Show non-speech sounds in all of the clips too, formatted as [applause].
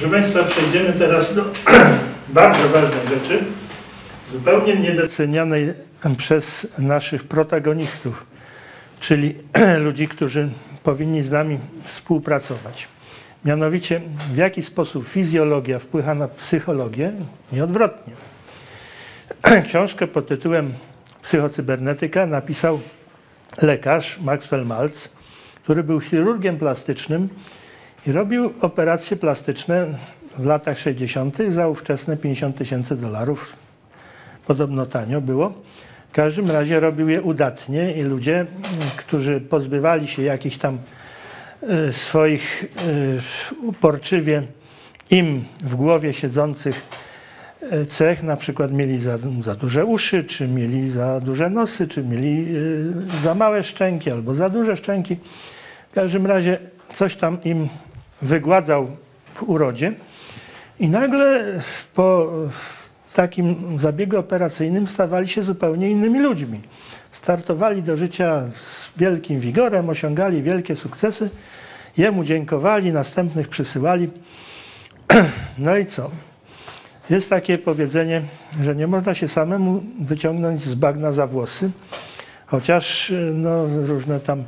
Proszę Państwa, przejdziemy teraz do [clears throat] bardzo ważnej rzeczy, zupełnie niedocenianej przez naszych protagonistów, czyli [clears throat] ludzi, którzy powinni z nami współpracować. Mianowicie, w jaki sposób fizjologia wpływa na psychologię i odwrotnie. [clears throat] Książkę pod tytułem Psychocybernetyka napisał lekarz Maxwell Maltz, który był chirurgiem plastycznym i robił operacje plastyczne w latach 60. za ówczesne 50 tysięcy dolarów. Podobno tanio było. W każdym razie robił je udatnie i ludzie, którzy pozbywali się jakichś tam y, swoich y, uporczywie im w głowie siedzących y, cech, na przykład mieli za, za duże uszy, czy mieli za duże nosy, czy mieli za małe szczęki, albo za duże szczęki. W każdym razie coś tam im wygładzał w urodzie i nagle po takim zabiegu operacyjnym stawali się zupełnie innymi ludźmi. Startowali do życia z wielkim wigorem, osiągali wielkie sukcesy, jemu dziękowali, następnych przysyłali. [clears throat] No i co? Jest takie powiedzenie, że nie można się samemu wyciągnąć z bagna za włosy, chociaż no, różne tam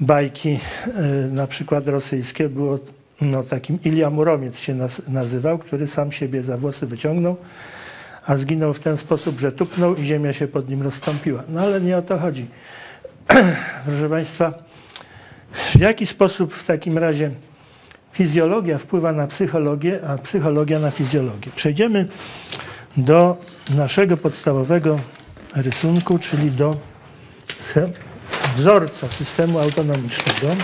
bajki, y, na przykład rosyjskie, było no, takim Ilia Muromiec się nazywał, który sam siebie za włosy wyciągnął, a zginął w ten sposób, że tupnął i ziemia się pod nim rozstąpiła. No ale nie o to chodzi. [clears throat] Proszę Państwa, w jaki sposób w takim razie fizjologia wpływa na psychologię, a psychologia na fizjologię? Przejdziemy do naszego podstawowego rysunku, czyli do wzorca systemu autonomicznego.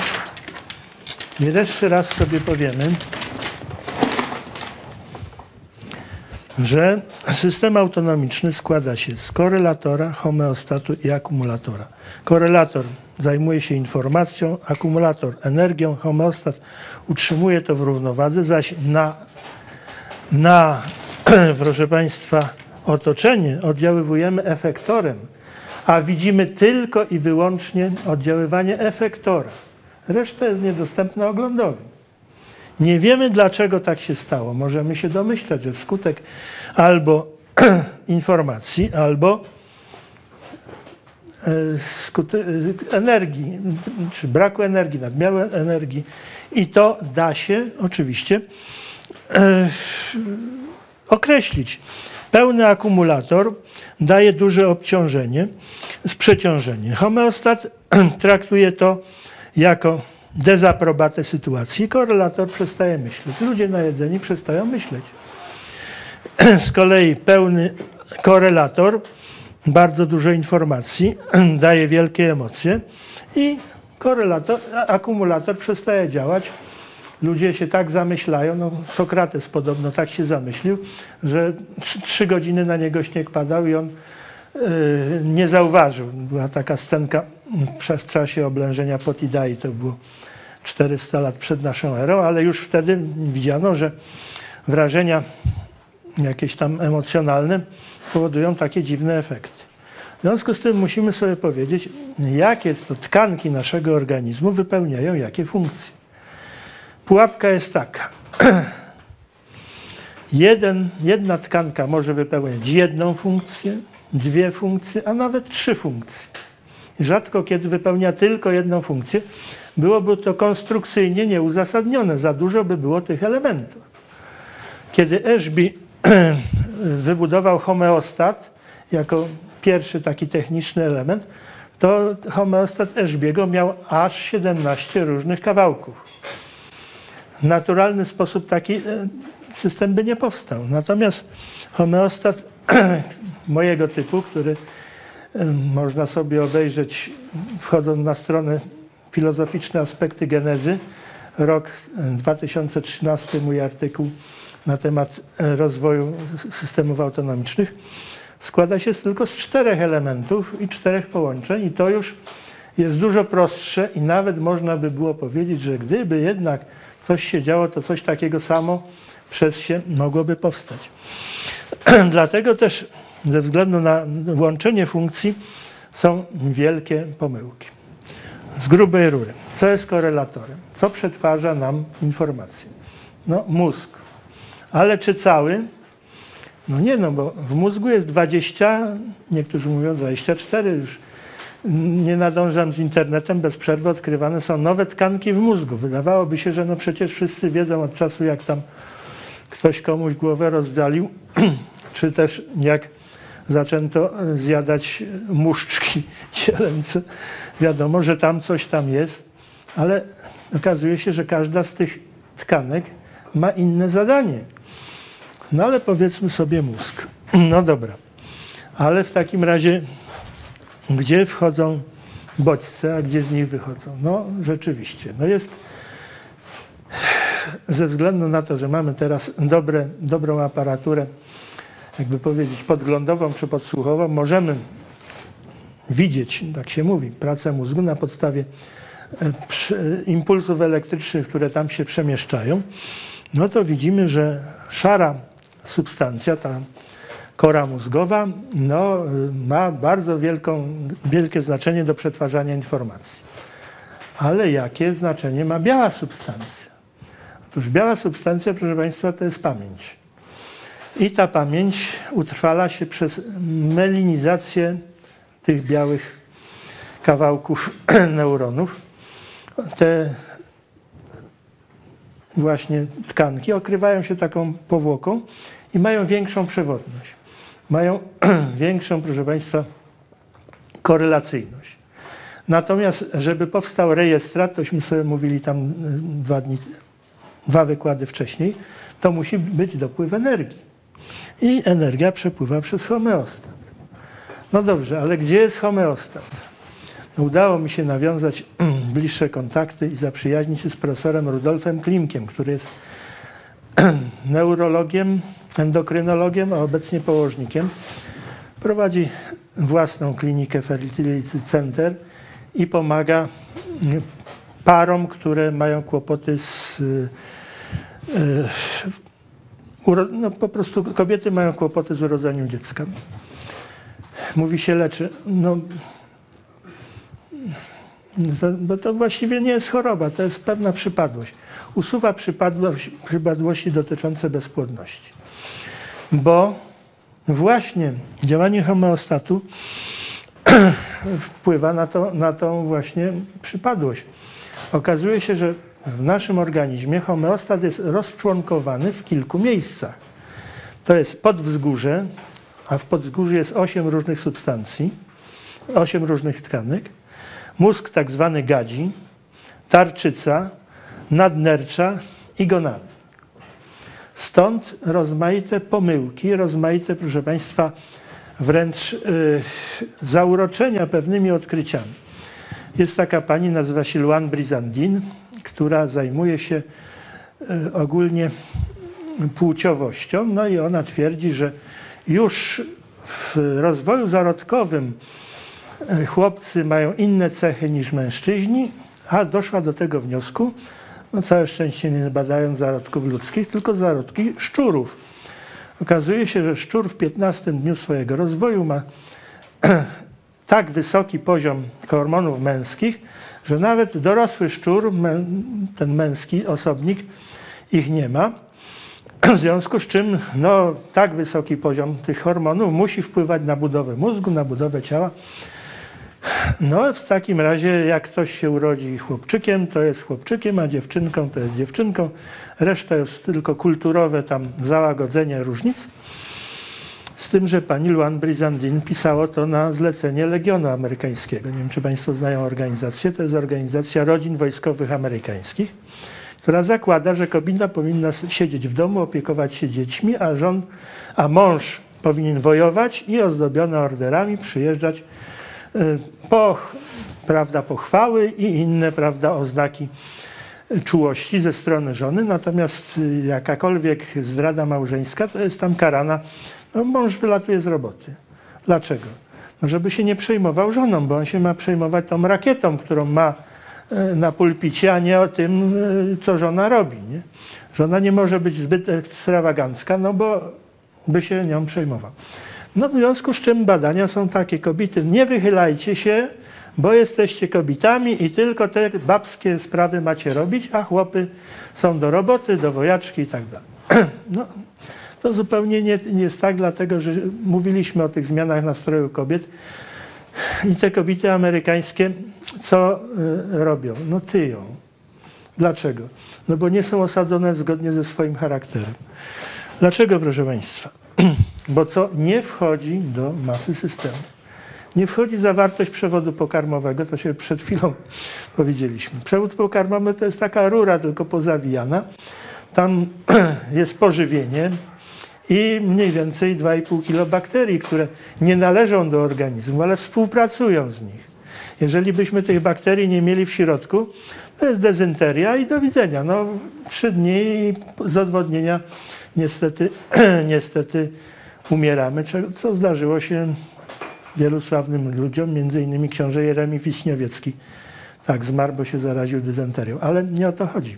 I jeszcze raz sobie powiemy, że system autonomiczny składa się z korelatora, homeostatu i akumulatora. Korelator zajmuje się informacją, akumulator energią, homeostat utrzymuje to w równowadze, zaś na, na [clears throat] proszę Państwa, otoczenie oddziaływujemy efektorem, a widzimy tylko i wyłącznie oddziaływanie efektora. Reszta jest niedostępna oglądowi. Nie wiemy, dlaczego tak się stało. Możemy się domyślać, że wskutek albo [clears throat] informacji, albo e, energii, czy braku energii, nadmiaru energii. I to da się oczywiście e, określić. Pełny akumulator daje duże obciążenie, przeciążenie. Homeostat [clears throat] traktuje to jako dezaprobatę sytuacji. Korelator przestaje myśleć. Ludzie najedzeni przestają myśleć. [clears throat] Z kolei pełny korelator, bardzo dużo informacji, [clears throat] daje wielkie emocje i korelator, akumulator przestaje działać. Ludzie się tak zamyślają, no Sokrates podobno tak się zamyślił, że trzy godziny na niego śnieg padał i on nie zauważył. Była taka scenka w czasie oblężenia Potidai, to było 400 lat przed naszą erą, ale już wtedy widziano, że wrażenia jakieś tam emocjonalne powodują takie dziwne efekty. W związku z tym musimy sobie powiedzieć, jakie to tkanki naszego organizmu wypełniają jakie funkcje. Pułapka jest taka. [clears throat] Jeden, jedna tkanka może wypełniać jedną funkcję, dwie funkcje, a nawet trzy funkcje. Rzadko kiedy wypełnia tylko jedną funkcję, byłoby to konstrukcyjnie nieuzasadnione. Za dużo by było tych elementów. Kiedy Ashby [clears throat] wybudował homeostat jako pierwszy taki techniczny element, to homeostat Ashby'ego miał aż 17 różnych kawałków. W naturalny sposób taki e, system by nie powstał. Natomiast homeostat [clears throat] mojego typu, który można sobie obejrzeć wchodząc na stronę filozoficzne aspekty genezy. Rok 2013 mój artykuł na temat e, rozwoju systemów autonomicznych składa się tylko z czterech elementów i czterech połączeń i to już jest dużo prostsze i nawet można by było powiedzieć, że gdyby jednak coś się działo, to coś takiego samo przez się mogłoby powstać. [clears throat] Dlatego też ze względu na łączenie funkcji są wielkie pomyłki z grubej rury. Co jest korelatorem? Co przetwarza nam informacje? No, mózg. Ale czy cały? No nie, no bo w mózgu jest 20, niektórzy mówią 24 już. Nie nadążam z internetem, bez przerwy odkrywane są nowe tkanki w mózgu. Wydawałoby się, że no przecież wszyscy wiedzą od czasu, jak tam ktoś komuś głowę rozdalił, [clears throat] czy też jak zaczęto zjadać muszczki [laughs] cielęce. Wiadomo, że tam coś tam jest, ale okazuje się, że każda z tych tkanek ma inne zadanie. No ale powiedzmy sobie mózg. [clears throat] No dobra. Ale w takim razie, gdzie wchodzą bodźce, a gdzie z nich wychodzą? No rzeczywiście. No jest [sighs] ze względu na to, że mamy teraz dobre, dobrą aparaturę, jakby powiedzieć, podglądową czy podsłuchową, możemy widzieć, tak się mówi, pracę mózgu na podstawie e, impulsów elektrycznych, które tam się przemieszczają, no to widzimy, że szara substancja, ta kora mózgowa, no, ma bardzo wielką, wielkie znaczenie do przetwarzania informacji. Ale jakie znaczenie ma biała substancja? Otóż biała substancja, proszę Państwa, to jest pamięć. I ta pamięć utrwala się przez melinizację tych białych kawałków [clears throat] neuronów. Te właśnie tkanki okrywają się taką powłoką i mają większą przewodność. Mają [clears throat] większą, proszę Państwa, korelacyjność. Natomiast, żeby powstał rejestrat, tośmy sobie mówili tam dwa dni, dwa wykłady wcześniej, to musi być dopływ energii. I energia przepływa przez homeostat. No dobrze, ale gdzie jest homeostat? No udało mi się nawiązać [clears throat] bliższe kontakty i zaprzyjaźnić się z profesorem Rudolfem Klimkiem, który jest [clears throat] neurologiem, endokrynologiem, a obecnie położnikiem. Prowadzi własną klinikę Fertility Center i pomaga parom, które mają kłopoty z. No, po prostu kobiety mają kłopoty z urodzeniem dziecka. Mówi się leczy. No, to, no to właściwie nie jest choroba, to jest pewna przypadłość. Usuwa przypadłość, przypadłości dotyczące bezpłodności. Bo właśnie działanie homeostatu [clears throat] wpływa na, to, na tą właśnie przypadłość. Okazuje się, że w naszym organizmie homeostat jest rozczłonkowany w kilku miejscach. To jest podwzgórze, a w podzgórzu jest osiem różnych substancji, osiem różnych tkanek mózg tak zwany gadzi, tarczyca, nadnercza i gonady. Stąd rozmaite pomyłki, rozmaite, proszę Państwa, wręcz yy, zauroczenia pewnymi odkryciami. Jest taka pani, nazywa się Luan Brizandin, która zajmuje się yy, ogólnie płciowością, no i ona twierdzi, że już w rozwoju zarodkowym E, chłopcy mają inne cechy niż mężczyźni, a doszła do tego wniosku, no całe szczęście nie badając zarodków ludzkich, tylko zarodki szczurów. Okazuje się, że szczur w 15 dniu swojego rozwoju ma [clears throat] tak wysoki poziom hormonów męskich, że nawet dorosły szczur, ten męski osobnik, ich nie ma. W związku z czym no, tak wysoki poziom tych hormonów musi wpływać na budowę mózgu, na budowę ciała. No w takim razie jak ktoś się urodzi chłopczykiem, to jest chłopczykiem, a dziewczynką to jest dziewczynką. Reszta jest tylko kulturowe tam załagodzenie różnic. Z tym, że pani Luan Brizandin pisało to na zlecenie Legionu Amerykańskiego. Nie wiem, czy Państwo znają organizację. To jest organizacja rodzin wojskowych amerykańskich, która zakłada, że kobieta powinna siedzieć w domu, opiekować się dziećmi, a, żon, a mąż powinien wojować i ozdobiony orderami przyjeżdżać Y, po, prawda, pochwały i inne prawda, oznaki czułości ze strony żony. Natomiast y, jakakolwiek zdrada małżeńska to jest tam karana. No, mąż wylatuje z roboty. Dlaczego? No, żeby się nie przejmował żoną, bo on się ma przejmować tą rakietą, którą ma y, na pulpicie, a nie o tym, co żona robi. Nie? Żona nie może być zbyt ekstrawagancka, no bo by się nią przejmował. No w związku z czym badania są takie, kobiety nie wychylajcie się, bo jesteście kobietami i tylko te babskie sprawy macie robić, a chłopy są do roboty, do wojaczki i tak dalej. [clears throat] No, to zupełnie nie, nie jest tak, dlatego że mówiliśmy o tych zmianach nastroju kobiet i te kobiety amerykańskie co y, robią? No tyją. Dlaczego? No bo nie są osadzone zgodnie ze swoim charakterem. Dlaczego, proszę Państwa? [clears throat] Bo co nie wchodzi do masy systemu. Nie wchodzi zawartość przewodu pokarmowego, to się przed chwilą [laughs] powiedzieliśmy. Przewód pokarmowy to jest taka rura tylko pozawijana. Tam [clears throat] jest pożywienie i mniej więcej 2,5 kg bakterii, które nie należą do organizmu, ale współpracują z nich. Jeżeli byśmy tych bakterii nie mieli w środku, to jest dezynteria i do widzenia. No, trzy dni z odwodnienia niestety, [clears throat] niestety umieramy, co zdarzyło się wielu sławnym ludziom, między innymi książę Jeremi Wiśniowiecki. Tak, zmarł, bo się zaraził dyzenterią. Ale nie o to chodzi.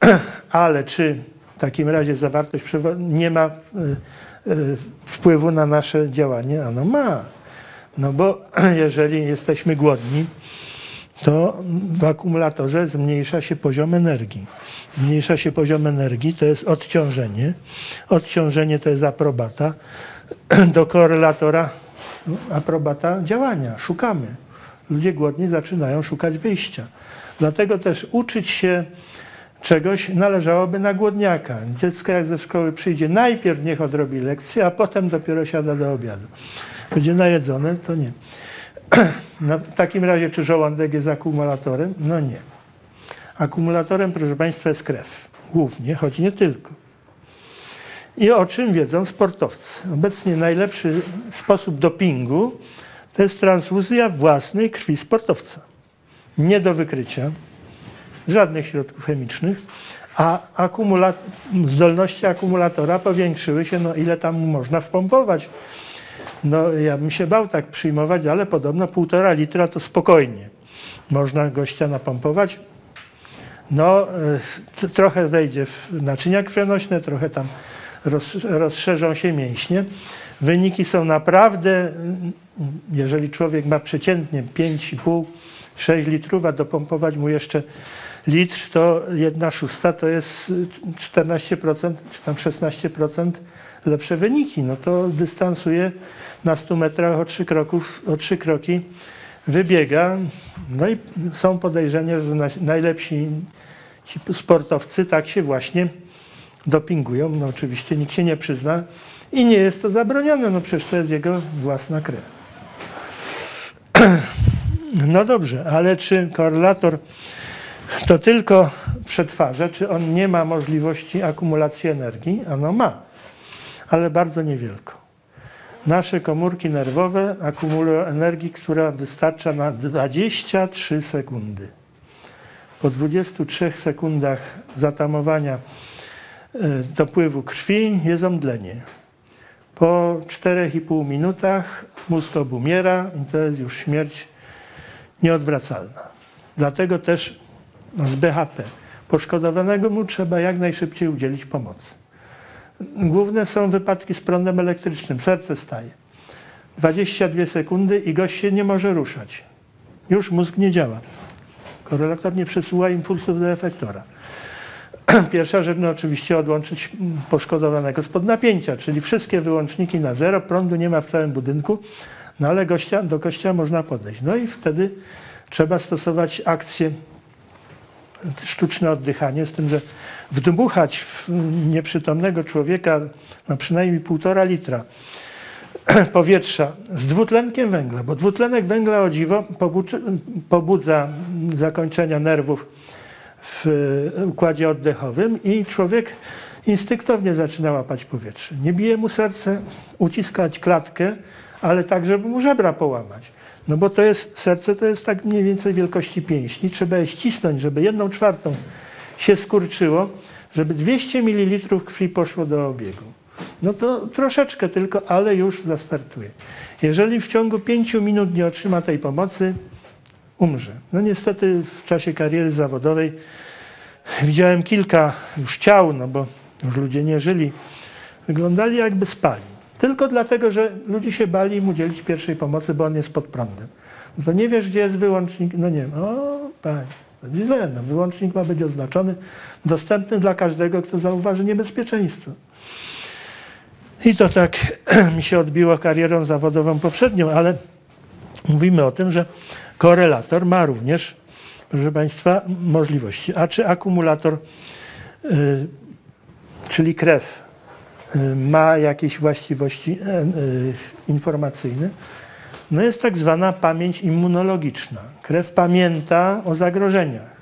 [clears throat] Ale czy w takim razie zawartość nie ma y, y, wpływu na nasze działanie? Ano ma. No bo [clears throat] jeżeli jesteśmy głodni, to w akumulatorze zmniejsza się poziom energii. Zmniejsza się poziom energii, to jest odciążenie. Odciążenie to jest aprobata. [clears throat] Do korelatora no, aprobata działania. Szukamy. Ludzie głodni zaczynają szukać wyjścia. Dlatego też uczyć się czegoś należałoby na głodniaka. Dziecko jak ze szkoły przyjdzie, najpierw niech odrobi lekcję, a potem dopiero siada do obiadu. Będzie najedzone, to nie. [clears throat] No, w takim razie, czy żołądek jest akumulatorem? No nie. Akumulatorem, proszę Państwa, jest krew. Głównie, choć nie tylko. I o czym wiedzą sportowcy? Obecnie najlepszy sposób dopingu to jest transfuzja własnej krwi sportowca. Nie do wykrycia, żadnych środków chemicznych, a akumulat zdolności akumulatora powiększyły się, no ile tam można wpompować. No ja bym się bał tak przyjmować, ale podobno półtora litra to spokojnie. Można gościa napompować. No y, trochę wejdzie w naczynia krwionośne, trochę tam rozszerzą się mięśnie. Wyniki są naprawdę, jeżeli człowiek ma przeciętnie 5,5-6 litrów, a dopompować mu jeszcze litr, to jedna szósta to jest 14% czy tam 16% lepsze wyniki. No to dystansuje na 100 metrach o 3, kroków, o 3 kroki wybiega. No i są podejrzenia, że najlepsi sportowcy tak się właśnie dopingują. No oczywiście nikt się nie przyzna i nie jest to zabronione, no przecież to jest jego własna krew. [clears throat] No dobrze, ale czy korelator to tylko przetwarza, czy on nie ma możliwości akumulacji energii? Ano ma, ale bardzo niewielko. Nasze komórki nerwowe akumulują energię, która wystarcza na 23 sekundy. Po 23 sekundach zatamowania e, dopływu krwi jest omdlenie. Po 4,5 minutach mózg obumiera i to jest już śmierć nieodwracalna. Dlatego też z BHP poszkodowanego mu trzeba jak najszybciej udzielić pomocy. Główne są wypadki z prądem elektrycznym. Serce staje. 22 sekundy i gość się nie może ruszać. Już mózg nie działa. Korelator nie przesyła impulsów do efektora. [clears throat] Pierwsza rzecz, no oczywiście odłączyć poszkodowanego spod napięcia, czyli wszystkie wyłączniki na zero, prądu nie ma w całym budynku, no ale gościa, do gościa można podejść. No i wtedy trzeba stosować akcję sztuczne oddychanie, z tym, że wdmuchać w nieprzytomnego człowieka na przynajmniej półtora litra [clears throat] powietrza z dwutlenkiem węgla, bo dwutlenek węgla o dziwo pobudza zakończenia nerwów w układzie oddechowym i człowiek instynktownie zaczyna łapać powietrze. Nie bije mu serce, uciskać klatkę, ale tak, żeby mu żebra połamać. No bo to jest, serce to jest tak mniej więcej wielkości pięśni. Trzeba je ścisnąć, żeby jedną czwartą się skurczyło, żeby 200 ml krwi poszło do obiegu. No to troszeczkę tylko, ale już zastartuje. Jeżeli w ciągu 5 minut nie otrzyma tej pomocy, umrze. No niestety w czasie kariery zawodowej widziałem kilka już ciał, no bo już ludzie nie żyli. Wyglądali jakby spali. Tylko dlatego, że ludzie się bali im udzielić pierwszej pomocy, bo on jest pod prądem. No to nie wiesz, gdzie jest wyłącznik? No nie wiem. O, panie. Źle, no, wyłącznik ma być oznaczony, dostępny dla każdego, kto zauważy niebezpieczeństwo. I to tak [clears throat] mi się odbiło karierą zawodową poprzednią, ale mówimy o tym, że korelator ma również, proszę Państwa, możliwości. A czy akumulator, y, czyli krew, ma jakieś właściwości y, informacyjne? No jest tak zwana pamięć immunologiczna. Krew pamięta o zagrożeniach.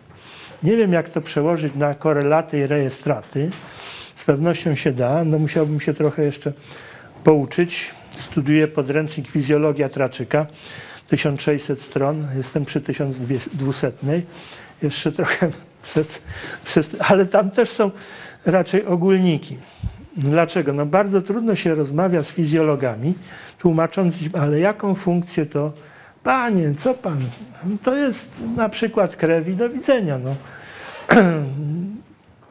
Nie wiem, jak to przełożyć na korelaty i rejestraty. Z pewnością się da. No musiałbym się trochę jeszcze pouczyć. Studiuję podręcznik Fizjologia Traczyka. 1600 stron. Jestem przy 1200. Jeszcze trochę [laughs] przed, przed, ale tam też są raczej ogólniki. Dlaczego? No bardzo trudno się rozmawia z fizjologami, tłumacząc im, ale jaką funkcję to, panie, co pan, to jest na przykład krew i do widzenia. No. [clears throat]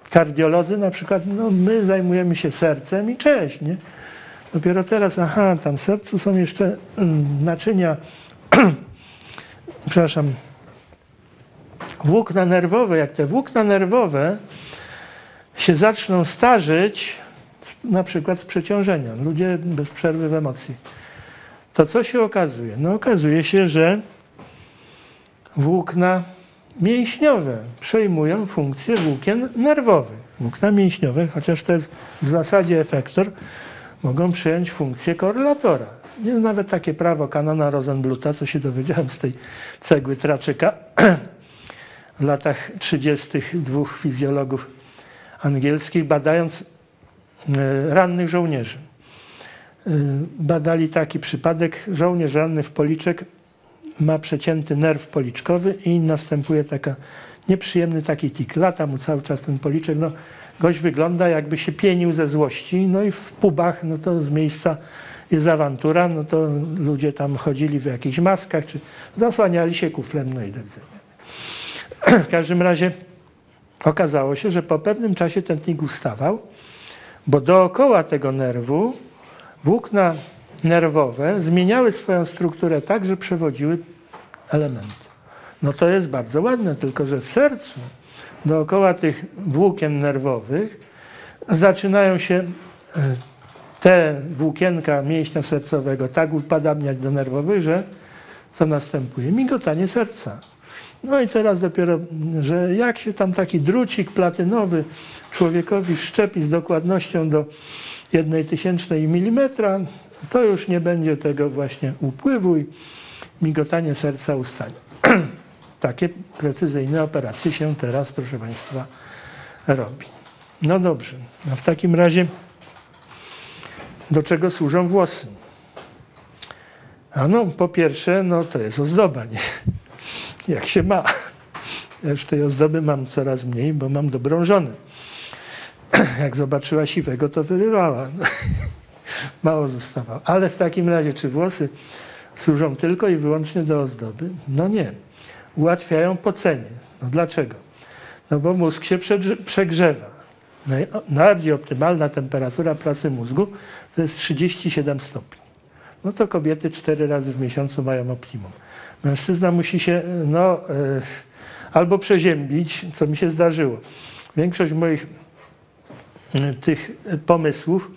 Kardiolodzy na przykład, no my zajmujemy się sercem i cześć, nie? Dopiero teraz, aha, tam w sercu są jeszcze mm, naczynia, [clears throat] przepraszam, włókna nerwowe. Jak te włókna nerwowe się zaczną starzyć, na przykład z przeciążenia, ludzie bez przerwy w emocji, to co się okazuje? No okazuje się, że włókna mięśniowe przejmują funkcję włókien nerwowych. Włókna mięśniowe, chociaż to jest w zasadzie efektor, mogą przyjąć funkcję korelatora. Jest nawet takie prawo kanona Rosenbluta, co się dowiedziałem z tej cegły Traczyka w latach 30. dwóch fizjologów angielskich, badając rannych żołnierzy. E, badali taki przypadek, żołnierz ranny w policzek ma przecięty nerw policzkowy i następuje taka nieprzyjemny taki tik. Lata mu cały czas ten policzek. No, gość wygląda jakby się pienił ze złości. No i w pubach, no to z miejsca jest awantura, no to ludzie tam chodzili w jakichś maskach, czy zasłaniali się kuflem, no i do [clears throat] widzenia. W każdym razie okazało się, że po pewnym czasie ten tik ustawał, bo dookoła tego nerwu włókna nerwowe zmieniały swoją strukturę tak, że przewodziły elementy. No to jest bardzo ładne, tylko że w sercu dookoła tych włókien nerwowych zaczynają się e, te włókienka mięśnia sercowego tak upadabniać do nerwowych, że co następuje? Migotanie serca. No i teraz dopiero, że jak się tam taki drucik platynowy człowiekowi wszczepi z dokładnością do jednej tysięcznej milimetra, to już nie będzie tego właśnie upływu i migotanie serca ustanie. [clears throat] Takie precyzyjne operacje się teraz, proszę Państwa, robi. No dobrze, a w takim razie do czego służą włosy? A no, po pierwsze, no to jest ozdoba, nie? Jak się ma. Ja już tej ozdoby mam coraz mniej, bo mam dobrą żonę. Jak zobaczyła siwego, to wyrywała. [laughs] Mało zostawało. Ale w takim razie, czy włosy służą tylko i wyłącznie do ozdoby? No nie. Ułatwiają pocenie. No dlaczego? No bo mózg się przegrzewa. Najbardziej optymalna temperatura pracy mózgu to jest 37 stopni. No to kobiety cztery razy w miesiącu mają optimum. Mężczyzna musi się no, e, albo przeziębić, co mi się zdarzyło. Większość moich e, tych pomysłów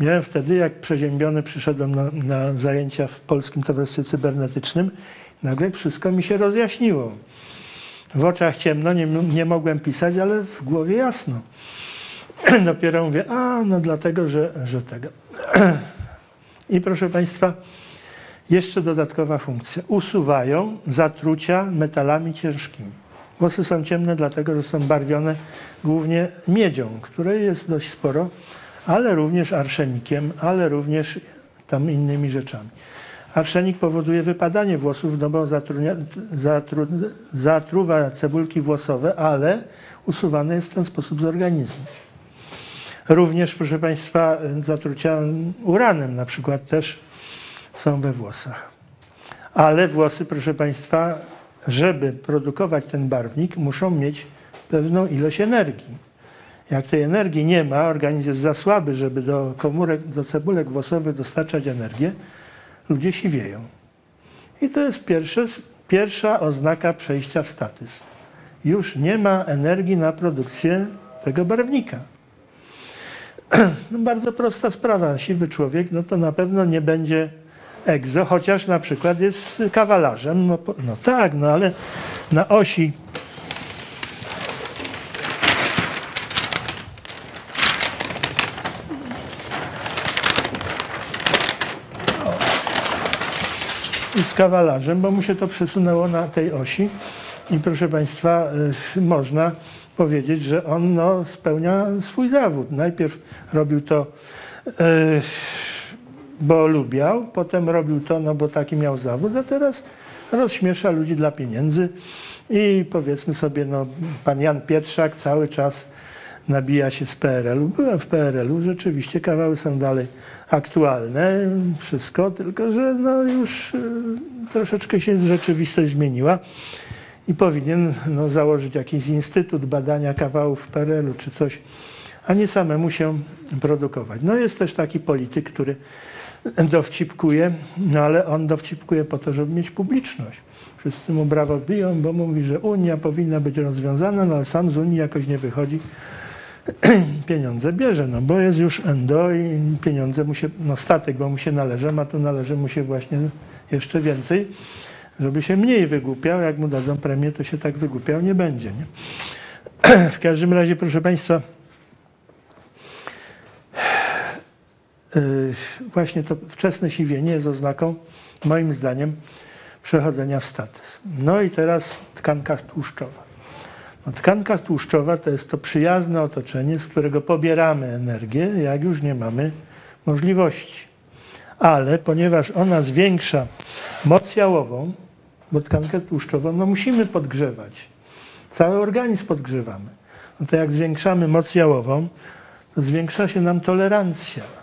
miałem wtedy, jak przeziębiony przyszedłem na, na zajęcia w Polskim Towarzystwie Cybernetycznym. Nagle wszystko mi się rozjaśniło. W oczach ciemno, nie, nie mogłem pisać, ale w głowie jasno. [clears throat] Dopiero mówię, a no dlatego, że, że tego. [clears throat] I proszę Państwa, jeszcze dodatkowa funkcja. Usuwają zatrucia metalami ciężkimi. Włosy są ciemne dlatego, że są barwione głównie miedzią, której jest dość sporo, ale również arszenikiem, ale również tam innymi rzeczami. Arszenik powoduje wypadanie włosów, no bo zatrunia, zatru, zatruwa cebulki włosowe, ale usuwane jest w ten sposób z organizmu. Również, proszę Państwa, zatrucia uranem na przykład też są we włosach. Ale włosy, proszę Państwa, żeby produkować ten barwnik, muszą mieć pewną ilość energii. Jak tej energii nie ma, organizm jest za słaby, żeby do komórek, do cebulek włosowych dostarczać energię, ludzie siwieją. I to jest pierwsze, pierwsza oznaka przejścia w status. już nie ma energii na produkcję tego barwnika. [clears throat] No bardzo prosta sprawa. Siwy człowiek, no to na pewno nie będzie egzo, chociaż na przykład jest kawalarzem. No, no tak, no ale na osi z kawalarzem, bo mu się to przesunęło na tej osi. I proszę Państwa, y, można powiedzieć, że on no, spełnia swój zawód. Najpierw robił to, y, bo lubiał, potem robił to, no bo taki miał zawód, a teraz rozśmiesza ludzi dla pieniędzy. I powiedzmy sobie, no, pan Jan Pietrzak cały czas nabija się z PRL-u. Byłem w PRL-u, rzeczywiście kawały są dalej aktualne, wszystko, tylko że no już y, troszeczkę się rzeczywistość zmieniła i powinien no, założyć jakiś instytut badania kawałów w PRL-u czy coś, a nie samemu się produkować. No jest też taki polityk, który dowcipkuje, no ale on dowcipkuje po to, żeby mieć publiczność. Wszyscy mu brawo biją, bo mówi, że Unia powinna być rozwiązana, no ale sam z Unii jakoś nie wychodzi [clears throat] pieniądze bierze, no bo jest już endo i pieniądze mu się, no statek, bo mu się należy, a tu należy mu się właśnie jeszcze więcej, żeby się mniej wygłupiał. Jak mu dadzą premię, to się tak wygłupiał nie będzie. Nie? [clears throat] W każdym razie, proszę Państwa, właśnie to wczesne siwienie jest oznaką, moim zdaniem, przechodzenia w status. No i teraz tkanka tłuszczowa. No, tkanka tłuszczowa to jest to przyjazne otoczenie, z którego pobieramy energię, jak już nie mamy możliwości. Ale ponieważ ona zwiększa moc jałową, bo tkankę tłuszczową no musimy podgrzewać. Cały organizm podgrzewamy. No to jak zwiększamy moc jałową, to zwiększa się nam tolerancja.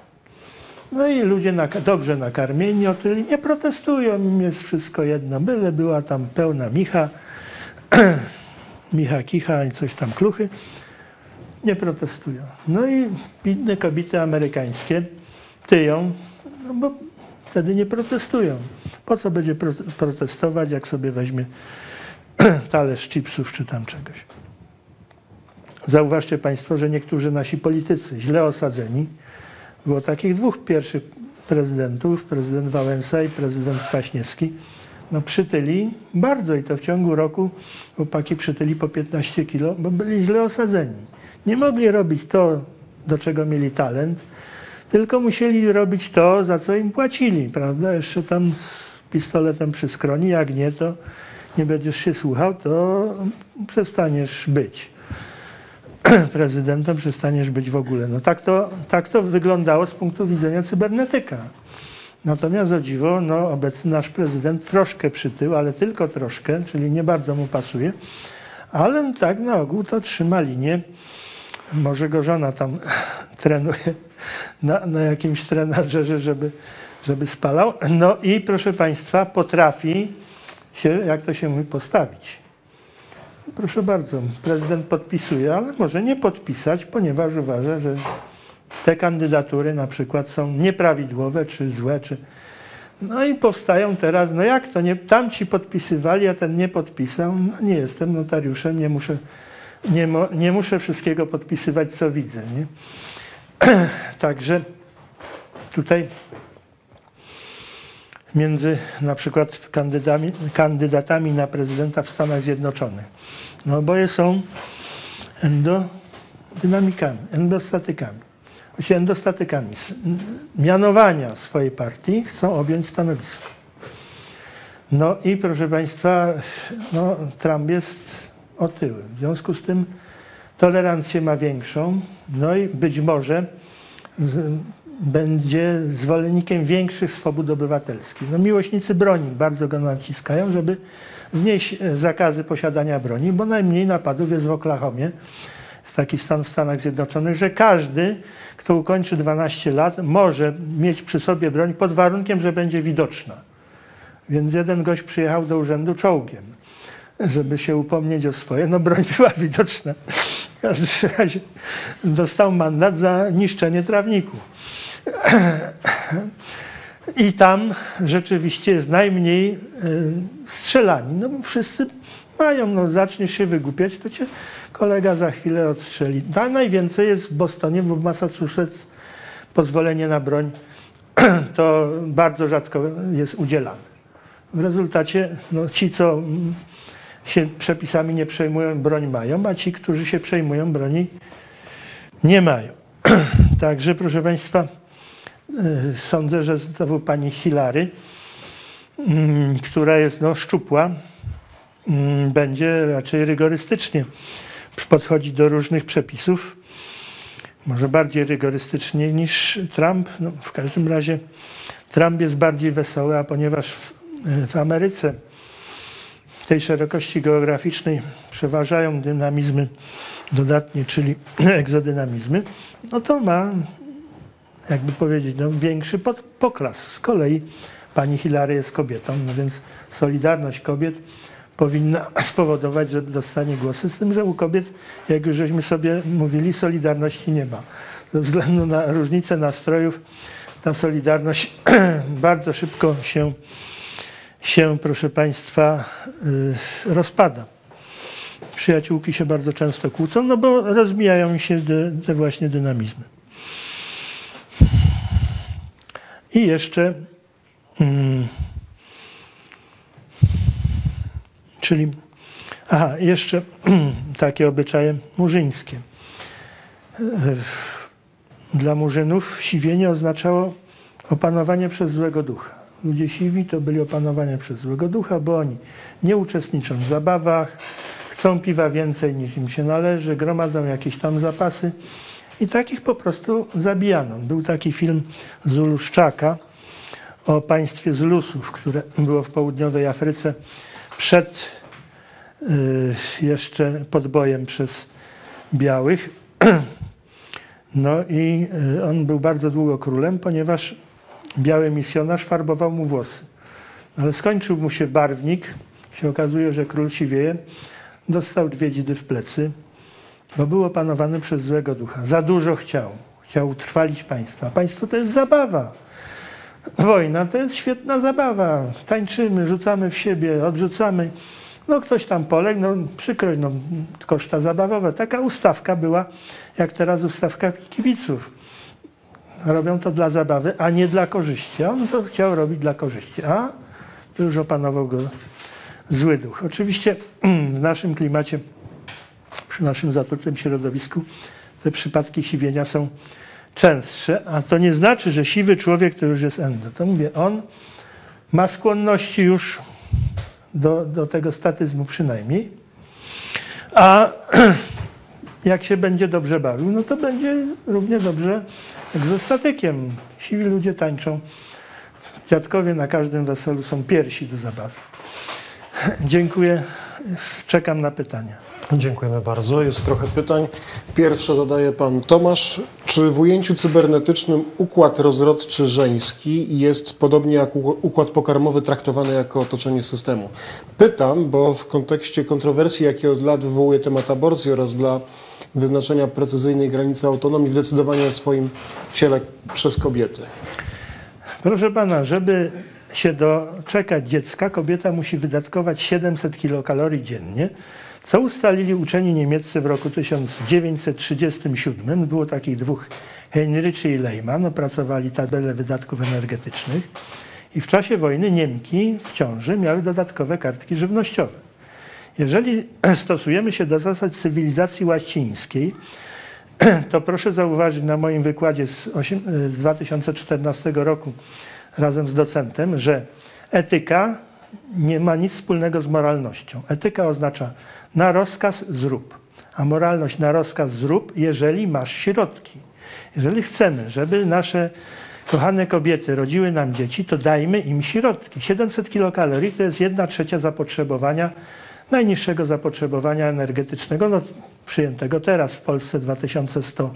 No i ludzie dobrze nakarmieni, otyli nie protestują, im jest wszystko jedno. Byle była tam pełna micha, [clears throat] Micha Kicha i coś tam kluchy, nie protestują. No i bidne kobiety amerykańskie tyją, no bo wtedy nie protestują. Po co będzie pro, protestować, jak sobie weźmie [clears throat] talerz chipsów czy tam czegoś. Zauważcie Państwo, że niektórzy nasi politycy źle osadzeni, było takich dwóch pierwszych prezydentów, prezydent Wałęsa i prezydent Kwaśniewski, no przytyli bardzo i to w ciągu roku chłopaki przytyli po 15 kilo, bo byli źle osadzeni. Nie mogli robić to, do czego mieli talent, tylko musieli robić to, za co im płacili, prawda? Jeszcze tam z pistoletem przy skroni, jak nie, to nie będziesz się słuchał, to przestaniesz być [clears throat] prezydentem, przestaniesz być w ogóle. No tak to, tak to wyglądało z punktu widzenia cybernetyka. Natomiast o dziwo, no, obecny nasz prezydent troszkę przytył, ale tylko troszkę, czyli nie bardzo mu pasuje, ale tak na ogół to trzyma linię. Może go żona tam [clears throat] trenuje na, na jakimś trenażerze, żeby, żeby spalał. No i proszę Państwa, potrafi się, jak to się mówi, postawić. Proszę bardzo, prezydent podpisuje, ale może nie podpisać, ponieważ uważa, że te kandydatury na przykład są nieprawidłowe, czy złe, czy... No i powstają teraz, no jak to, nie, tamci podpisywali, a ten nie podpisał. No nie jestem notariuszem, nie muszę, nie, mo, nie muszę wszystkiego podpisywać, co widzę. Nie? [clears throat] Także tutaj między na przykład kandydatami, na prezydenta w Stanach Zjednoczonych. No oboje są endodynamikami, endostatykami. Właściwie endostatykami. Z mianowania swojej partii chcą objąć stanowisko. No i proszę Państwa, no, Trump jest otyły. W związku z tym tolerancję ma większą, no i być może będzie zwolennikiem większych swobód obywatelskich. No, miłośnicy broni bardzo go naciskają, żeby znieść zakazy posiadania broni, bo najmniej napadów jest w Oklahomie. Jest taki stan w Stanach Zjednoczonych, że każdy, kto ukończy 12 lat, może mieć przy sobie broń pod warunkiem, że będzie widoczna. Więc jeden gość przyjechał do urzędu czołgiem, żeby się upomnieć o swoje. No broń [laughs] była widoczna. W każdym razie dostał mandat za niszczenie trawników. I tam rzeczywiście jest najmniej strzelani. No wszyscy Mają, no zaczniesz się wygłupiać, to cię kolega za chwilę odstrzeli. A najwięcej jest w Bostonie, bo w Massachusetts pozwolenie na broń [clears throat] to bardzo rzadko jest udzielane. W rezultacie no, ci, co mm, się przepisami nie przejmują, broń mają, a ci, którzy się przejmują, broni nie mają. [clears throat] Także, proszę Państwa, sądzę, że znowu pani Hilary, mm, która jest no, szczupła, mm, będzie raczej rygorystycznie podchodzić do różnych przepisów. Może bardziej rygorystycznie niż Trump. No, w każdym razie Trump jest bardziej wesoły, a ponieważ w, w Ameryce tej szerokości geograficznej przeważają dynamizmy dodatnie, czyli [clears throat] egzodynamizmy, no to ma, jakby powiedzieć, no, większy pod, poklas. Z kolei pani Hilary jest kobietą, no więc solidarność kobiet powinna [clears throat] spowodować, że dostanie głosy, z tym, że u kobiet, jak już żeśmy sobie mówili, solidarności nie ma. Ze względu na różnicę nastrojów ta solidarność [clears throat] bardzo szybko się, się proszę Państwa, yy, rozpada. Przyjaciółki się bardzo często kłócą, no bo rozmijają się te właśnie dynamizmy. I jeszcze, mm, czyli, aha, jeszcze [clears throat] takie obyczaje murzyńskie. Dla murzynów siwienie oznaczało opanowanie przez złego ducha. Ludzie siwi to byli opanowani przez złego ducha, bo oni nie uczestniczą w zabawach, chcą piwa więcej niż im się należy, gromadzą jakieś tam zapasy i takich po prostu zabijano. Był taki film Zuluszczaka o państwie Zulusów, które było w południowej Afryce przed y, jeszcze podbojem przez białych. [clears throat] No i y, on był bardzo długo królem, ponieważ biały misjonarz farbował mu włosy. Ale skończył mu się barwnik, się okazuje, że król siwieje, dostał dwie dzidy w plecy, bo był opanowany przez złego ducha. Za dużo chciał. Chciał utrwalić państwa. Państwo to jest zabawa. Wojna to jest świetna zabawa. Tańczymy, rzucamy w siebie, odrzucamy. No ktoś tam poległ, no przykro, no koszta zabawowe. Taka ustawka była, jak teraz ustawka kibiców. Robią to dla zabawy, a nie dla korzyści. On to chciał robić dla korzyści, a już opanował go zły duch. Oczywiście [clears throat] w naszym klimacie, przy naszym zatrutym środowisku te przypadki siwienia są częstsze, a to nie znaczy, że siwy człowiek to już jest endo. To mówię, on ma skłonności już do, do tego statyzmu przynajmniej, a [clears throat] jak się będzie dobrze bawił, no to będzie równie dobrze jak ze statykiem. Siwi ludzie tańczą. Dziadkowie na każdym weselu są piersi do zabawy. Dziękuję. Czekam na pytania. Dziękujemy bardzo. Jest trochę pytań. Pierwsze zadaje pan Tomasz. Czy w ujęciu cybernetycznym układ rozrodczy żeński jest podobnie jak układ pokarmowy traktowany jako otoczenie systemu? Pytam, bo w kontekście kontrowersji, jakie od lat wywołuje temat aborcji oraz dla wyznaczenia precyzyjnej granicy autonomii w decydowaniu o swoim ciele przez kobiety. Proszę pana, żeby się doczekać dziecka, kobieta musi wydatkować 700 kilokalorii dziennie, co ustalili uczeni niemieccy w roku 1937. Było takich dwóch, Heinrich i Lehmann, opracowali tabelę wydatków energetycznych i w czasie wojny Niemki w ciąży miały dodatkowe kartki żywnościowe. Jeżeli [clears throat] stosujemy się do zasad cywilizacji łacińskiej, [clears throat] to proszę zauważyć na moim wykładzie z, 8, z 2014 roku razem z docentem, że etyka nie ma nic wspólnego z moralnością. Etyka oznacza na rozkaz zrób, a moralność na rozkaz zrób, jeżeli masz środki. Jeżeli chcemy, żeby nasze kochane kobiety rodziły nam dzieci, to dajmy im środki. 700 kilokalorii to jest jedna trzecia zapotrzebowania, najniższego zapotrzebowania energetycznego, no, przyjętego teraz w Polsce 2100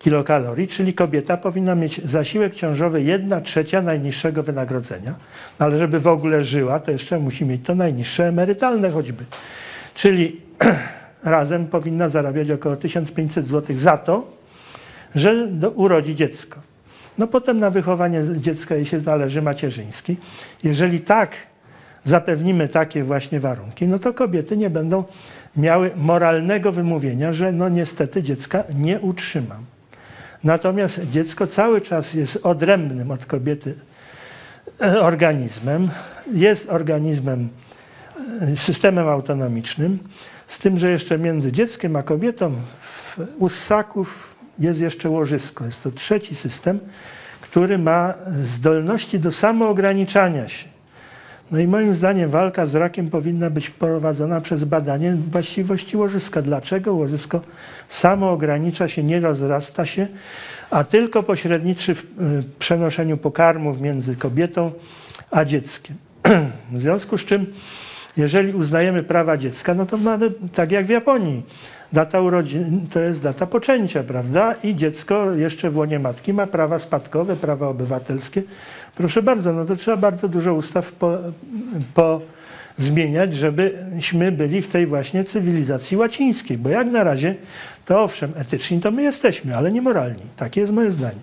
kilokalorii, czyli kobieta powinna mieć zasiłek ciążowy 1 trzecia najniższego wynagrodzenia, no, ale żeby w ogóle żyła, to jeszcze musi mieć to najniższe emerytalne choćby. Czyli [clears throat] razem powinna zarabiać około 1500 zł za to, że do, urodzi dziecko. No potem na wychowanie dziecka jej się należy macierzyński. Jeżeli tak zapewnimy takie właśnie warunki, no to kobiety nie będą miały moralnego wymówienia, że no niestety dziecka nie utrzymam. Natomiast dziecko cały czas jest odrębnym od kobiety e, organizmem, jest organizmem, e, systemem autonomicznym, z tym, że jeszcze między dzieckiem a kobietą u ssaków jest jeszcze łożysko. Jest to trzeci system, który ma zdolności do samoograniczania się. No i moim zdaniem walka z rakiem powinna być prowadzona przez badanie właściwości łożyska. Dlaczego łożysko samo ogranicza się, nie rozrasta się, a tylko pośredniczy w y, przenoszeniu pokarmów między kobietą a dzieckiem. [clears throat] W związku z czym, jeżeli uznajemy prawa dziecka, no to mamy tak jak w Japonii. Data urodzin to jest data poczęcia, prawda? I dziecko jeszcze w łonie matki ma prawa spadkowe, prawa obywatelskie. Proszę bardzo, no to trzeba bardzo dużo ustaw po, po zmieniać, żebyśmy byli w tej właśnie cywilizacji łacińskiej. Bo jak na razie, to owszem, etyczni to my jesteśmy, ale nie moralni. Takie jest moje zdanie.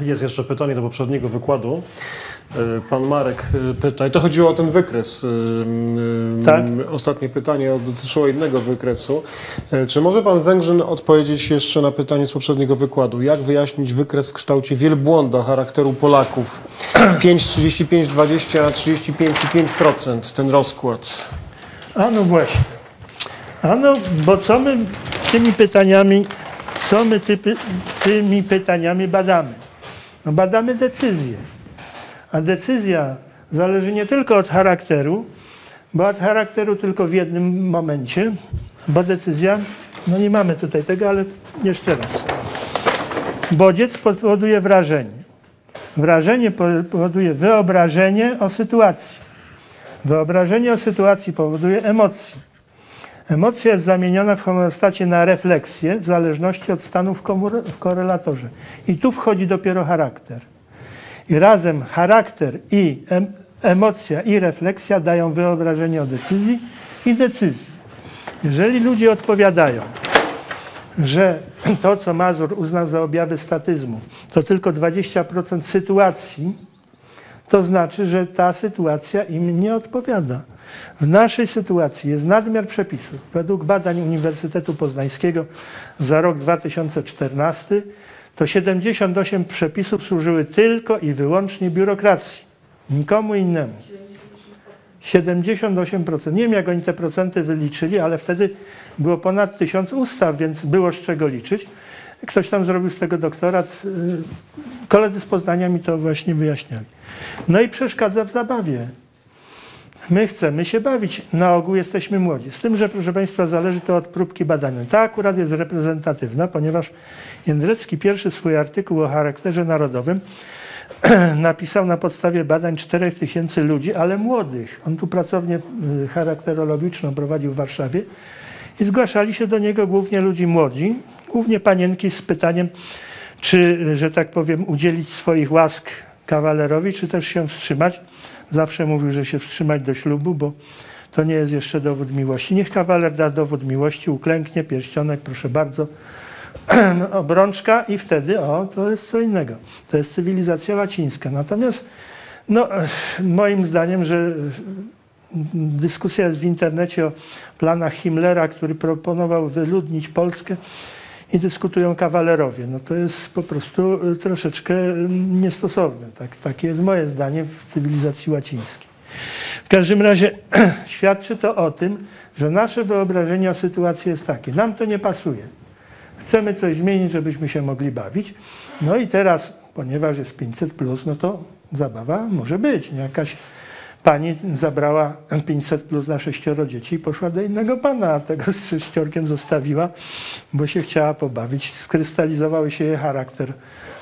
Jest jeszcze pytanie do poprzedniego wykładu. E, Pan Marek e, pyta, i to chodziło o ten wykres. e, Tak. Ostatnie pytanie dotyczyło innego wykresu. Czy może Pan Węgrzyn odpowiedzieć jeszcze na pytanie z poprzedniego wykładu? Jak wyjaśnić wykres w kształcie wielbłąda charakteru Polaków? 5, 35, 20, 35 i 5% ten rozkład. A no właśnie. A no, bo co my tymi pytaniami, co my typy, tymi pytaniami badamy? No badamy decyzję. A decyzja zależy nie tylko od charakteru, bo od charakteru tylko w jednym momencie, bo decyzja, no nie mamy tutaj tego, ale jeszcze raz. Bodziec powoduje wrażenie. Wrażenie powoduje wyobrażenie o sytuacji. Wyobrażenie o sytuacji powoduje emocje. Emocja jest zamieniona w homeostacie na refleksję w zależności od stanu w, w korelatorze. I tu wchodzi dopiero charakter. I razem charakter i em, emocja i refleksja dają wyobrażenie o decyzji i decyzji. Jeżeli ludzie odpowiadają, że to, co Mazur uznał za objawy statyzmu, to tylko 20% sytuacji, to znaczy, że ta sytuacja im nie odpowiada. W naszej sytuacji jest nadmiar przepisów. Według badań Uniwersytetu Poznańskiego za rok 2014 to 78 przepisów służyły tylko i wyłącznie biurokracji, nikomu innemu. 78%. Nie wiem, jak oni te procenty wyliczyli, ale wtedy było ponad tysiąc ustaw, więc było z czego liczyć. Ktoś tam zrobił z tego doktorat. y, Koledzy z Poznania mi to właśnie wyjaśniali. No i przeszkadza w zabawie. My chcemy się bawić. Na ogół jesteśmy młodzi. Z tym, że proszę Państwa, zależy to od próbki badania. Ta akurat jest reprezentatywna, ponieważ Jędrecki pierwszy swój artykuł o charakterze narodowym [clears throat] napisał na podstawie badań 4000 ludzi, ale młodych. On tu pracownię y, charakterologiczną prowadził w Warszawie i zgłaszali się do niego głównie ludzi młodzi, głównie panienki z pytaniem, czy, że tak powiem, udzielić swoich łask kawalerowi, czy też się wstrzymać. Zawsze mówił, że się wstrzymać do ślubu, bo to nie jest jeszcze dowód miłości. Niech kawaler da dowód miłości, uklęknie, pierścionek, proszę bardzo, [clears throat] obrączka i wtedy, o, to jest co innego. To jest cywilizacja łacińska. Natomiast, no, [sniffs] moim zdaniem, że dyskusja jest w internecie o planach Himmlera, który proponował wyludnić Polskę i dyskutują kawalerowie. No to jest po prostu y, troszeczkę mm, niestosowne. Tak, takie jest moje zdanie w cywilizacji łacińskiej. W każdym razie [clears throat] świadczy to o tym, że nasze wyobrażenie o sytuacji jest takie. Nam to nie pasuje. Chcemy coś zmienić, żebyśmy się mogli bawić. No i teraz, ponieważ jest 500, plus, no to zabawa może być. Nie? Jakaś pani zabrała 500 plus na sześcioro dzieci i poszła do innego pana, a tego z sześciorkiem zostawiła, bo się chciała pobawić. Skrystalizowały się jej charakter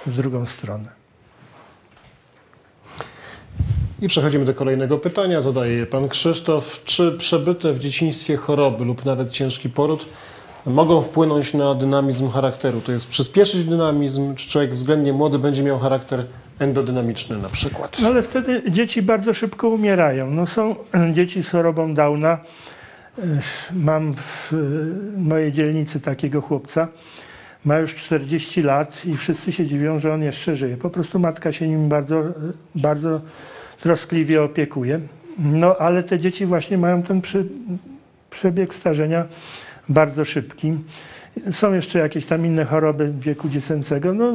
w drugą stronę. I przechodzimy do kolejnego pytania. Zadaje je pan Krzysztof. Czy przebyte w dzieciństwie choroby lub nawet ciężki poród mogą wpłynąć na dynamizm charakteru? To jest przyspieszyć dynamizm, czy człowiek względnie młody będzie miał charakter endodynamiczny na przykład? No ale wtedy dzieci bardzo szybko umierają. No są [clears throat] dzieci z chorobą Downa. Mam w mojej dzielnicy takiego chłopca. Ma już 40 lat i wszyscy się dziwią, że on jeszcze żyje. Po prostu matka się nim bardzo, bardzo troskliwie opiekuje. No ale te dzieci właśnie mają ten przy, przebieg starzenia bardzo szybki. Są jeszcze jakieś tam inne choroby wieku dziecięcego. No,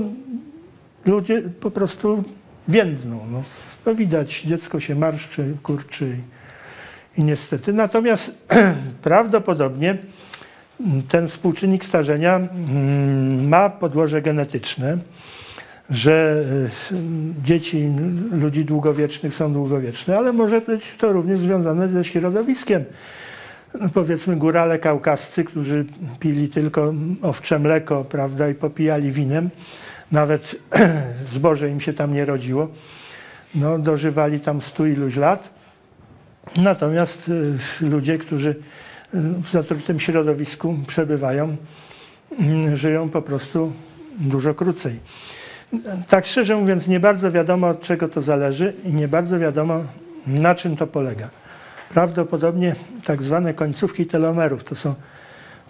ludzie po prostu więdną. No. To widać, dziecko się marszczy, kurczy i, i niestety. Natomiast [clears throat] prawdopodobnie ten współczynnik starzenia mm, ma podłoże genetyczne, że y, dzieci ludzi długowiecznych są długowieczne, ale może być to również związane ze środowiskiem. No powiedzmy górale kaukascy, którzy pili tylko owcze mleko, prawda, i popijali winem, nawet [clears throat] zboże im się tam nie rodziło, no, dożywali tam stu iluś lat. Natomiast y, ludzie, którzy y, w zatrutym środowisku przebywają, mm, żyją po prostu dużo krócej. Tak szczerze mówiąc, nie bardzo wiadomo od czego to zależy i nie bardzo wiadomo na czym to polega. Prawdopodobnie tak zwane końcówki telomerów to są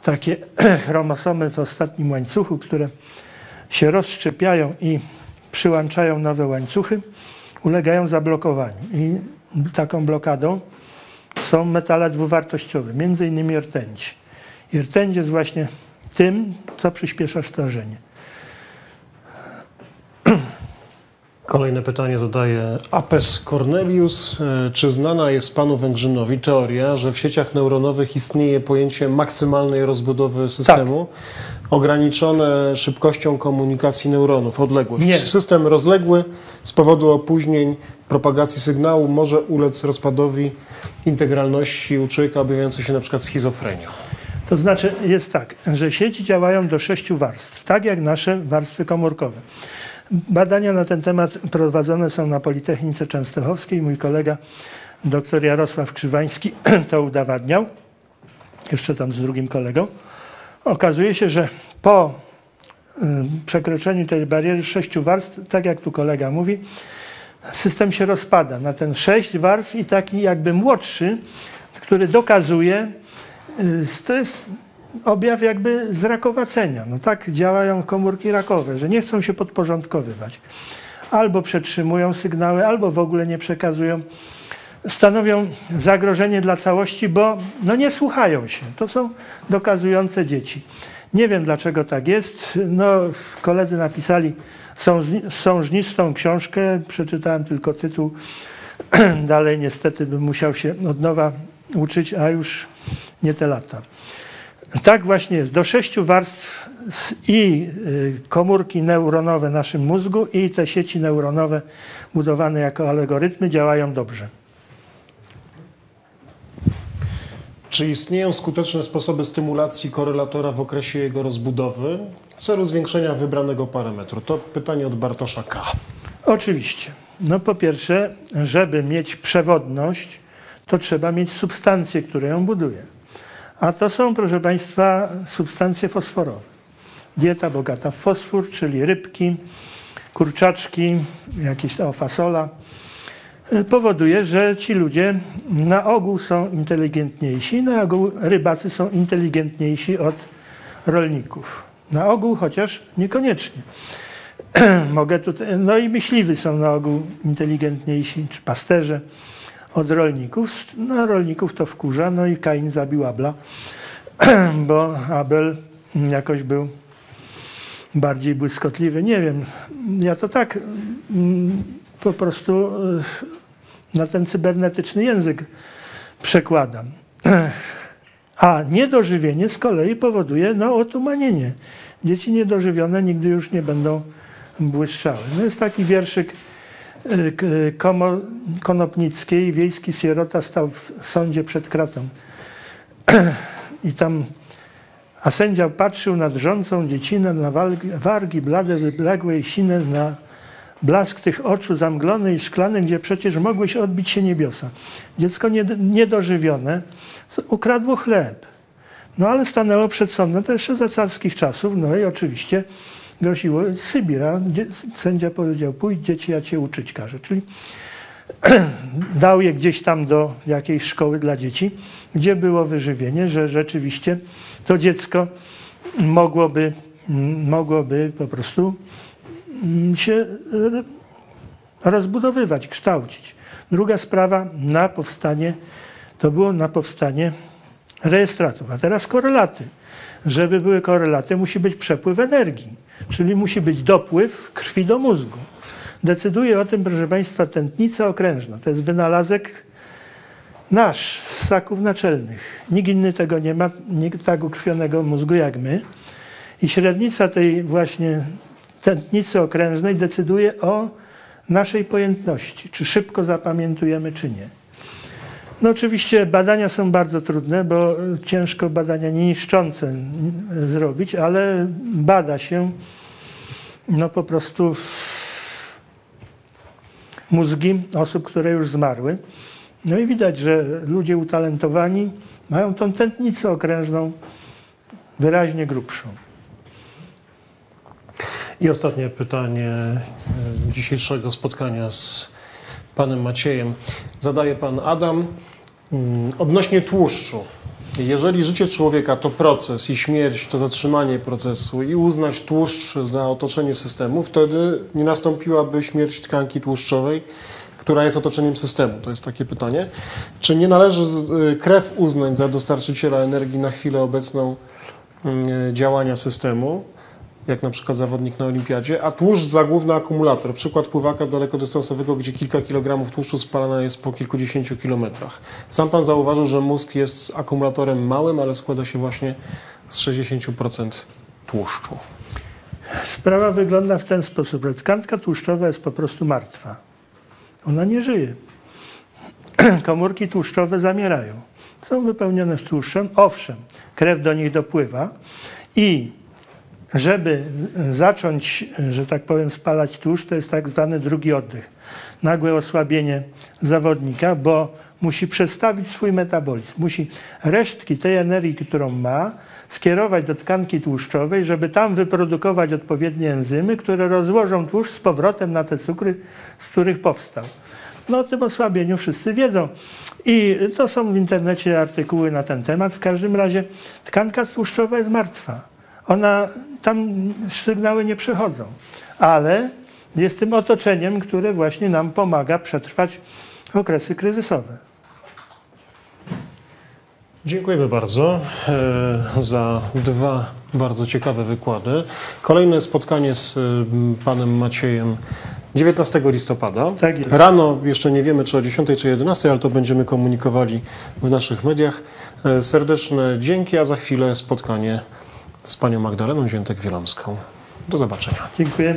takie [clears throat] chromosomy w ostatnim łańcuchu, które się rozszczepiają i przyłączają nowe łańcuchy, ulegają zablokowaniu. I taką blokadą są metale dwuwartościowe, między innymi rtęć. I rtęć jest właśnie tym, co przyspiesza starzenie. Kolejne pytanie zadaje Apes Cornelius. E, Czy znana jest panu Węgrzynowi teoria, że w sieciach neuronowych istnieje pojęcie maksymalnej rozbudowy systemu, ograniczone szybkością komunikacji neuronów, odległość? Nie. System rozległy z powodu opóźnień propagacji sygnału może ulec rozpadowi integralności u człowieka objawiającej się na przykład schizofrenią. To znaczy jest tak, że sieci działają do sześciu warstw, tak jak nasze warstwy komórkowe. Badania na ten temat prowadzone są na Politechnice Częstochowskiej. Mój kolega dr Jarosław Krzywański [clears throat] to udowadniał, jeszcze tam z drugim kolegą. Okazuje się, że po y, przekroczeniu tej bariery sześciu warstw, tak jak tu kolega mówi, system się rozpada na ten sześć warstw i taki jakby młodszy, który dokazuje, y, to jest objaw jakby zrakowacenia. No tak działają komórki rakowe, że nie chcą się podporządkowywać. Albo przetrzymują sygnały, albo w ogóle nie przekazują. Stanowią zagrożenie dla całości, bo no nie słuchają się. To są dokazujące dzieci. Nie wiem dlaczego tak jest. No, koledzy napisali sążni- sążnistą książkę, przeczytałem tylko tytuł. [clears throat] Dalej niestety bym musiał się od nowa uczyć, a już nie te lata. Tak właśnie jest. Do sześciu warstw i y, komórki neuronowe naszym mózgu i te sieci neuronowe budowane jako algorytmy działają dobrze. Czy istnieją skuteczne sposoby stymulacji korelatora w okresie jego rozbudowy w celu zwiększenia wybranego parametru? To pytanie od Bartosza K. Oczywiście. No po pierwsze, żeby mieć przewodność, to trzeba mieć substancje, które ją budują. A to są, proszę Państwa, substancje fosforowe. Dieta bogata w fosfor, czyli rybki, kurczaczki, jakieś o fasola, y, powoduje, że ci ludzie na ogół są inteligentniejsi, na ogół rybacy są inteligentniejsi od rolników. Na ogół, chociaż niekoniecznie. [clears throat] Mogę tutaj, no i myśliwi są na ogół inteligentniejsi, czy pasterze od rolników. No, rolników to wkurza, no i Kain zabił Abla, [clears throat] bo Abel jakoś był bardziej błyskotliwy. Nie wiem, ja to tak mm, po prostu y, na ten cybernetyczny język przekładam. [clears throat] A niedożywienie z kolei powoduje no, otumanienie. Dzieci niedożywione nigdy już nie będą błyszczały. No jest taki wierszyk y, K- Komo, Konopnickiej. Wiejski sierota stał w sądzie przed kratą. [clears throat] I tam, a sędzia patrzył na drżącą dziecinę, na wargi blade, wyległe i sine, na blask tych oczu zamglone i szklane, gdzie przecież mogłeś odbić się niebiosa. Dziecko nied- niedożywione ukradło chleb. No ale stanęło przed sądem, to jeszcze za carskich czasów, no i oczywiście groziło Sybira. Sędzia powiedział, pójdź dzieci, ja cię uczyć każę. Czyli [clears throat] dał je gdzieś tam do jakiejś szkoły dla dzieci, gdzie było wyżywienie, że rzeczywiście to dziecko mogłoby, mm, mogłoby po prostu mm, się e, rozbudowywać, kształcić. Druga sprawa na powstanie, to było na powstanie rejestratów, a teraz korelaty. Żeby były korelaty, musi być przepływ energii, czyli musi być dopływ krwi do mózgu. Decyduje o tym, proszę Państwa, tętnica okrężna. To jest wynalazek nasz z ssaków naczelnych. Nikt inny tego nie ma, nikt tak ukrwionego mózgu jak my. I średnica tej właśnie tętnicy okrężnej decyduje o naszej pojętności, czy szybko zapamiętujemy, czy nie. No oczywiście badania są bardzo trudne, bo ciężko badania nieniszczące mm, zrobić, ale bada się no po prostu mózgi osób, które już zmarły. No i widać, że ludzie utalentowani mają tą tętnicę okrężną wyraźnie grubszą. I ostatnie pytanie e, dzisiejszego spotkania z panem Maciejem. Zadaje pan Adam odnośnie tłuszczu. Jeżeli życie człowieka to proces i śmierć to zatrzymanie procesu i uznać tłuszcz za otoczenie systemu, wtedy nie nastąpiłaby śmierć tkanki tłuszczowej, która jest otoczeniem systemu? To jest takie pytanie. Czy nie należy y, krew uznać za dostarczyciela energii na chwilę obecną mm, działania systemu? Jak na przykład zawodnik na olimpiadzie, a tłuszcz za główny akumulator. Przykład pływaka dalekodystansowego, gdzie kilka kilogramów tłuszczu spalane jest po kilkudziesięciu kilometrach. Sam pan zauważył, że mózg jest akumulatorem małym, ale składa się właśnie z 60% tłuszczu. Sprawa wygląda w ten sposób, że tkanka tłuszczowa jest po prostu martwa. Ona nie żyje. [clears throat] Komórki tłuszczowe zamierają. Są wypełnione tłuszczem. Owszem, krew do nich dopływa i żeby zacząć, że tak powiem, spalać tłuszcz, to jest tak zwany drugi oddech. Nagłe osłabienie zawodnika, bo musi przestawić swój metabolizm. Musi resztki tej energii, którą ma, skierować do tkanki tłuszczowej, żeby tam wyprodukować odpowiednie enzymy, które rozłożą tłuszcz z powrotem na te cukry, z których powstał. No o tym osłabieniu wszyscy wiedzą. I to są w internecie artykuły na ten temat. W każdym razie tkanka tłuszczowa jest martwa. Ona, tam sygnały nie przychodzą, ale jest tym otoczeniem, które właśnie nam pomaga przetrwać okresy kryzysowe. Dziękujemy bardzo e, za dwa bardzo ciekawe wykłady. Kolejne spotkanie z e, panem Maciejem 19 listopada. Tak. Rano jeszcze nie wiemy, czy o 10 czy 11, ale to będziemy komunikowali w naszych mediach. E, Serdeczne dzięki, a za chwilę spotkanie z panią Magdaleną Ziętek-Wielomską. Do zobaczenia. Dziękuję.